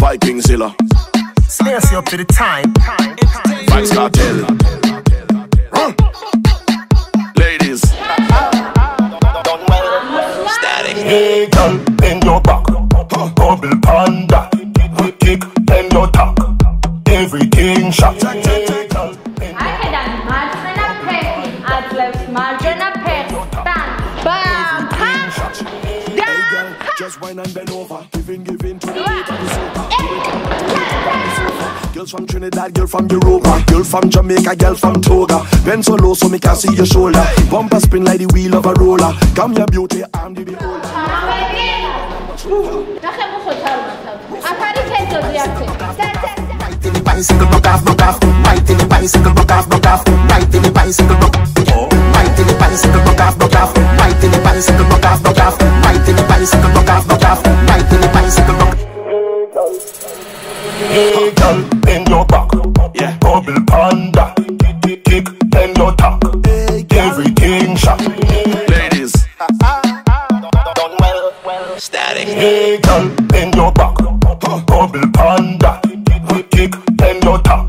Viking Zilla. Snares you up to the time. Vibes Cartel. Huh. Ladies. Static. Hey girl, bend your back. Bubble panda. Just wine and bend over. Giving, giving to the. Girls from Trinidad, girl from Europa, girl from Jamaica, girl from Toga. Bend so low so me can see your shoulder. Bumper spin like the wheel of a roller. Come your beauty, I'm the beholder. داخل مخ الهرم Bicycle, off, off, right in the bicycle, off, off, right in the bicycle, off. Kick, bend your tack. Everything shot. Ladies. Static. Hey girl, bend your back. Bubble panda. We Kick, bend your tack.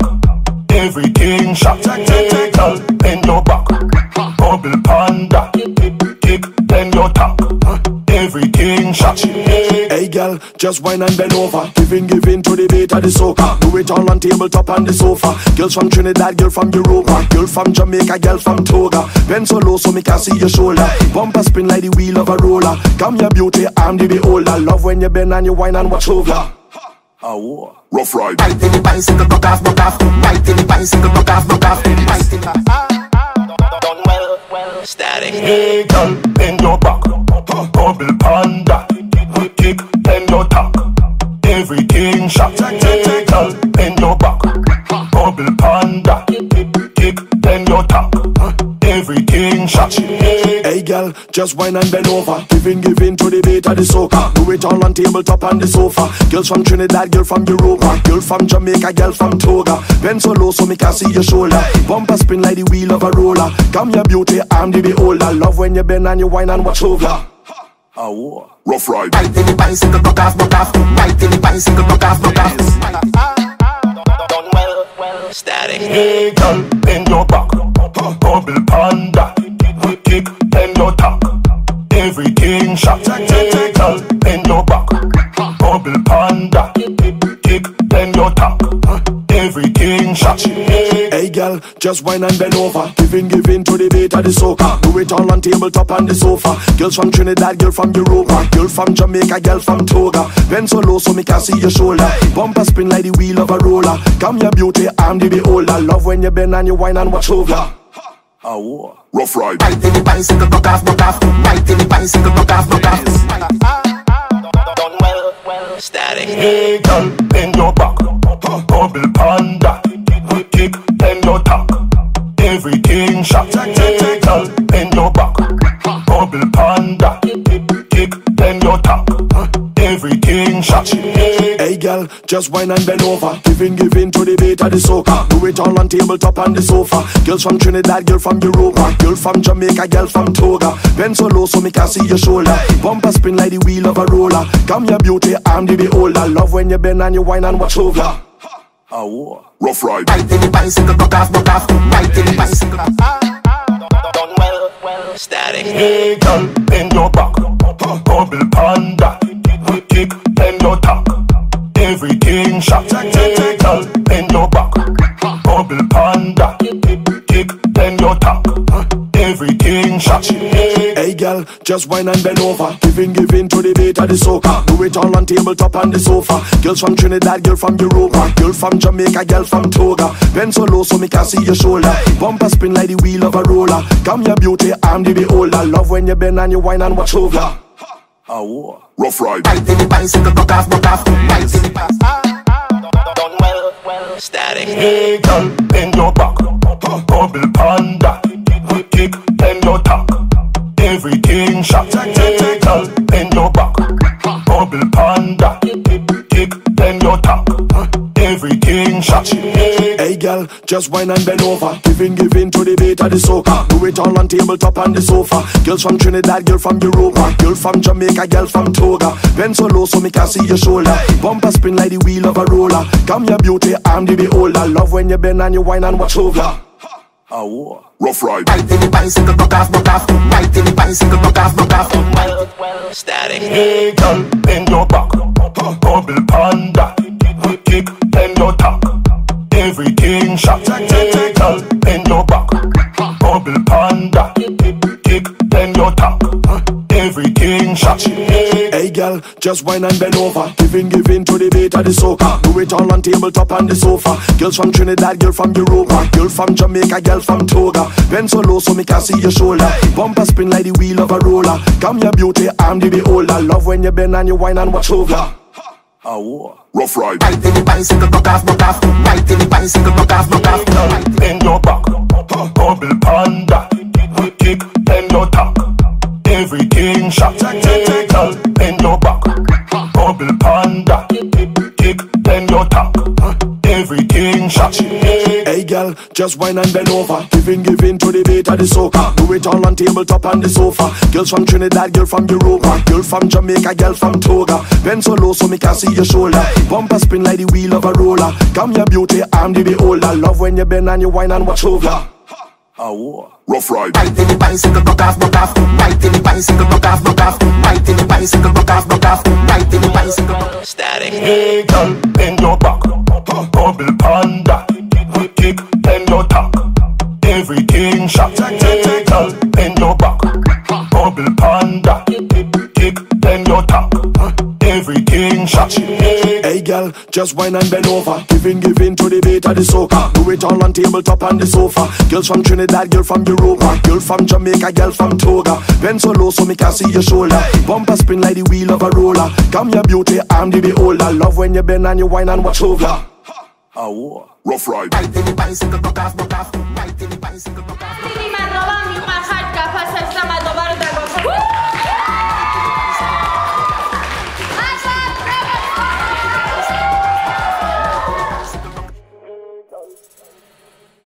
Everything shot. Hey girl, bend your back. Bubble panda. Kick, bend your tack. Everything shot. Hey girl, just wine and bend over. Giving, giving to the beat of the soca. Do it all on tabletop on the sofa. Girls from Trinidad, girl from Europa, girl from Jamaica, girl from Toga. Bend so low so me can see your shoulder. Bumper spin like the wheel of a roller. Come your beauty, I'm the beholder. Love when you bend and you wine and watch over. Oh, Rough ride. Right in the bicycle, broke off, broke off. Right in the bicycle, broke off, broke off. Right in the Static. Hey girl, shot. Hey girl, bend your back. Bubble panda. Kick, bend your tack. Everything shot. Hey girl, just wine and bend over. Giving, giving to the beat of the soca. Do it all on tabletop on the sofa. Girls from Trinidad, girl from Europa, girl from Jamaica, girl from Toga. Bend so low so me can see your shoulder. Bumper spin like the wheel of a roller. Come your beauty, I'm the beholder. Love when you bend and you wine and watch over. Rough ride. Right in the bicycle, broke off, broke off. Back. Bubble panda. Kick, bend your tack. Everything shot. Hey girl, just wine and bend over. Giving, giving to the beat of the soca. Do it all on tabletop on the sofa. Girls from Trinidad, girl from Europa, girl from Jamaica, girl from Toga. Bend so low so me can see your shoulder. Bumper spin like the wheel of a roller. Come your beauty, I'm the beholder. Love when you bend and you wine and watch over. Rough ride. Right in the bicycle, broke off, broke off. Right in the bicycle, broke off, girl, bend girl, just wine and bend over. Giving, giving to the beat of the soca. Do it all on tabletop on the sofa. Girls from Trinidad, girl from Europa, girl from Jamaica, girl from Toga. Bend so low so me can see your shoulder. Bumper spin like the wheel of a roller. Come your beauty, I'm the beholder. Love when you bend and you wine and watch over. Rough ride. Right in the bicycle, broke off, broke off. Right in the bicycle. Done well, well. Static. Hey girl, bend your back. Bubble panda. Kick, bend your tack. Everything shot. Girl, bend your back. Bubble panda. Kick, bend your tack. Everything shot. Hey girl, just wine and bend over. Giving, giving to the beat of the soca. Do it all on tabletop on the sofa. Girls from Trinidad, girl from Europa, girl from Jamaica, girl from Toga. Bend so low so me can see your shoulder. Bumper spin like the wheel of a roller. Come your beauty, I'm the beholder. Love when you bend and you wine and watch over. Rough ride. Right in the bicycle, broke off, broke off. Right in the bicycle. Static. Hey girl, bend your back. Hey girl, girl, just wine and bend over. Giving, giving to the beat of the soca. Do it all on tabletop on the sofa. Girls from Trinidad, girl from Europa. Girl from Jamaica, girl from Toga. Bend so low so me can see your shoulder. Bumper spin like the wheel of a roller. Come your beauty, I'm the beholder. Love when you bend and you wine and watch over. Rough ride. Right in the bicycle, broke off, broke off. Right in the bicycle, broke off, broke off. Static. Hey girl, bend your back. Bubble panda. Just wine and bend over. Giving, giving to the beat of the soca. Do it all on tabletop on the sofa. Girls from Trinidad, girl from Europa. Girl from Jamaica, girl from Toga. Bend so low so me can see your shoulder. Bumper spin like the wheel of a roller. Come your beauty, I'm the beholder. Love when you bend and you wine and watch over. Rough ride. Right in the bicycle, broke off, broke off. Right in the bicycle, broke off, broke off. Bend your back. Bubble panda. Kick, bend your tack. Everything shot. Hey girl, bend girl, just wine and bend over. Giving, giving to the beat of the soca. Do it all on tabletop on the sofa. Girls from Trinidad, girl from Europa. Girl from Jamaica, girl from Toga. Bend so low so me can see your shoulder. Bumper spin like the wheel of a roller. Come your beauty, I'm the beholder. Love when you bend and you wine and watch over. Rough ride. Right in the bicycle, broke off, broke off. Right in the bicycle, broke off, broke off. Right in the bicycle, broke off, broke off. Right in the bicycle. Static. Hey girl, bend your back. Bubble panda. Your tack. Everything shot. Girl, bend your back. Bubble panda. Kick, bend your tack. Everything shot. Hey girl, just wine and bend over. Giving, giving to the beat of the soca. Do it all on tabletop on the sofa. Girls from Trinidad, girl from Europa. Girl from Jamaica, girl from Toga. Bend so low so me can see your shoulder. Bumper spin like the wheel of a roller. Come your beauty, I'm the beholder. Love when you bend and you wine and watch over. Rough ride.